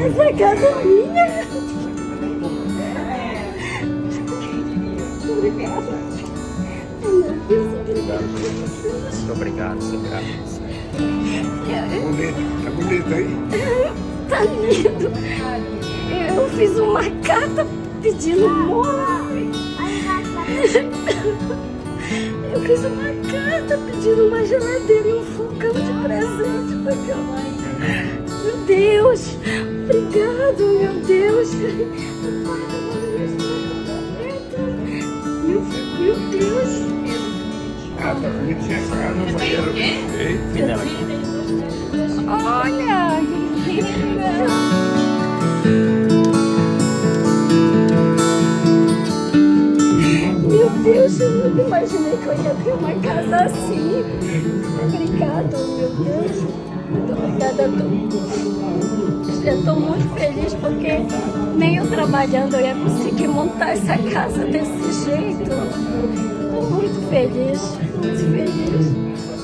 Essa casa é minha. Obrigada. Muito obrigado, seu grato. Bonito, tá bonito aí? Tá lindo. Eu fiz uma carta pedindo mola. Eu fiz uma carta pedindo uma geladeira e um fogão de presente pra minha mãe. Meu Deus, obrigado, meu Deus. Meu, meu Deus. Ah, tá bonitinha a casa, banheiro perfeito. Olha, que linda. Eu nunca imaginei que eu ia ter uma casa assim. Obrigada, meu Deus. Muito obrigada a todos. Estou muito feliz porque nem eu trabalhando eu ia conseguir montar essa casa desse jeito. Estou muito feliz, muito feliz.